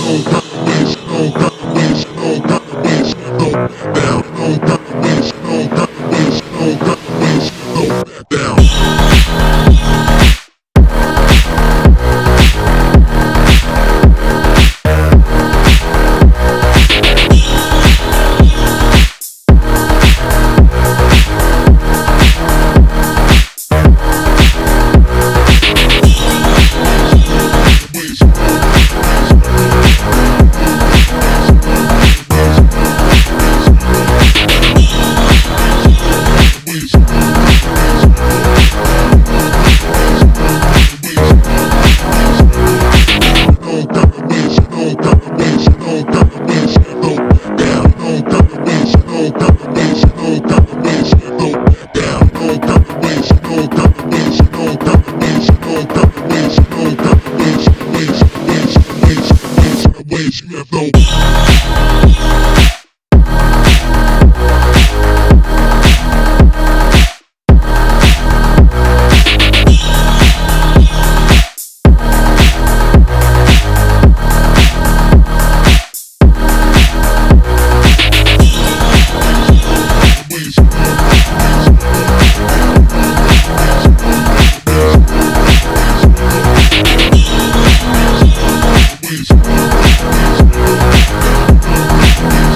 Ways, you have no Wayne Smith, though. Thank you.